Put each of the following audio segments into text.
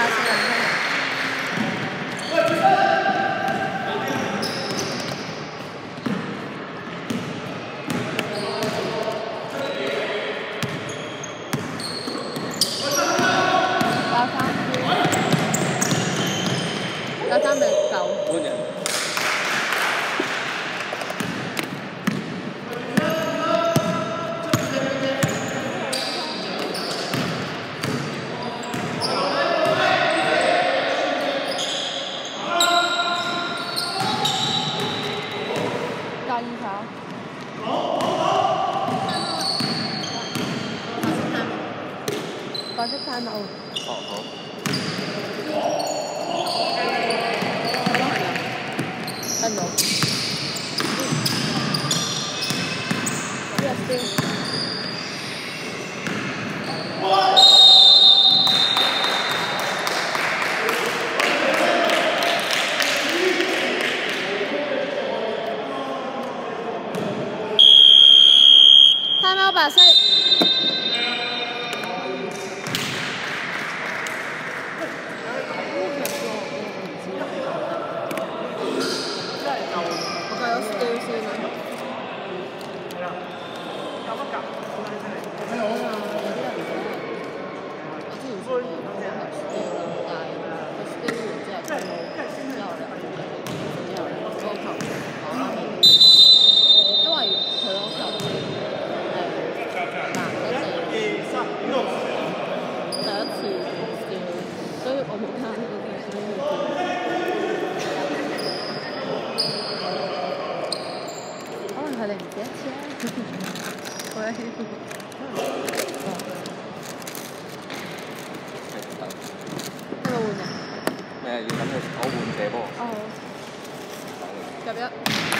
Gracias. 哦。好好。好といい。要等你跑步，你借步一。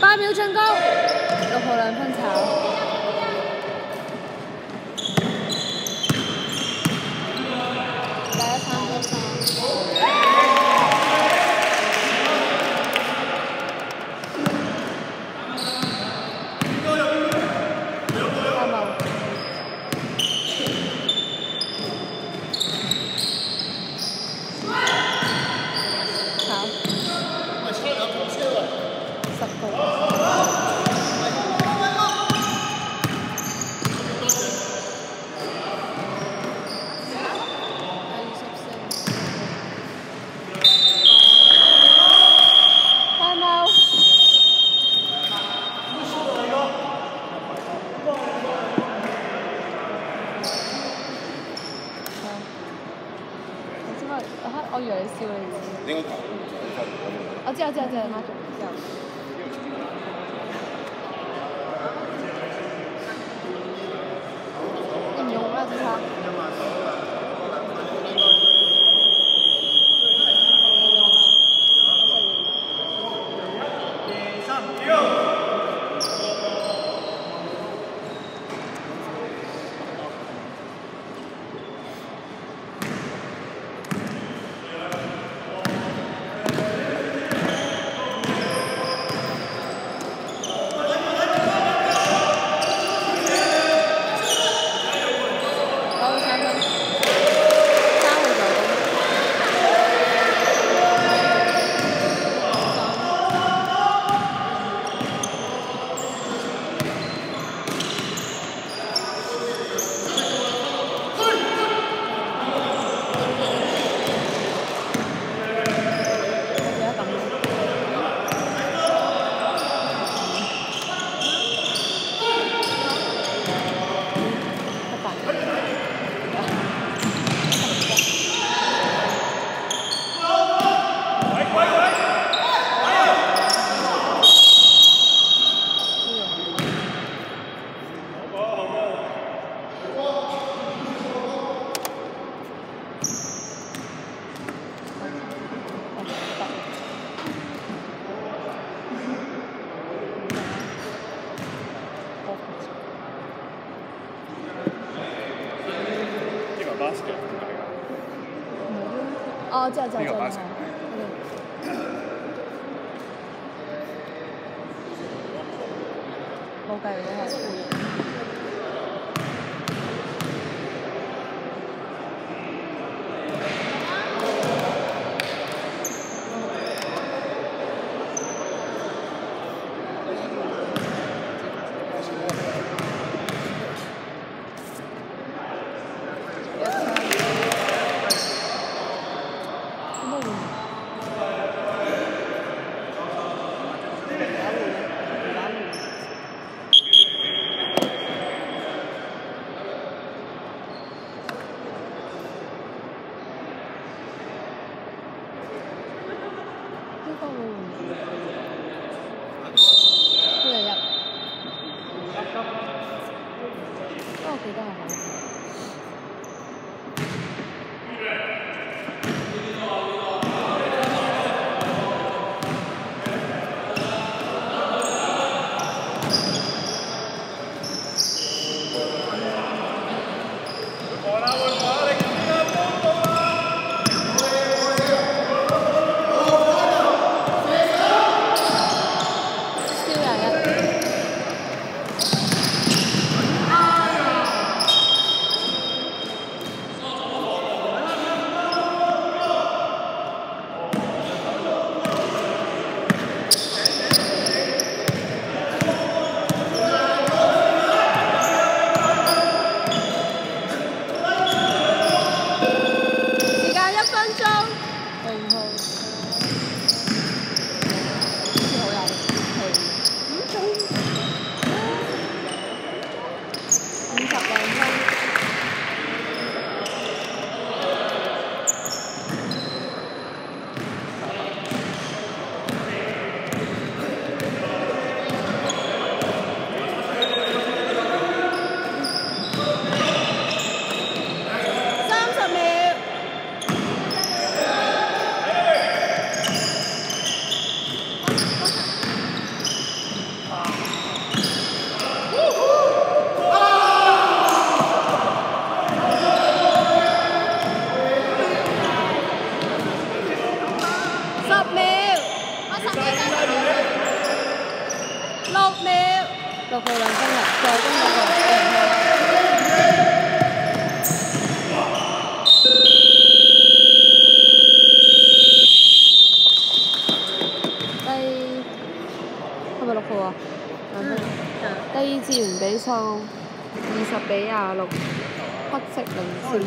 八秒进攻，又回来分。Thank you. 哦，知道，知道，知道。冇計噶啦。十比廿六，不惜領先。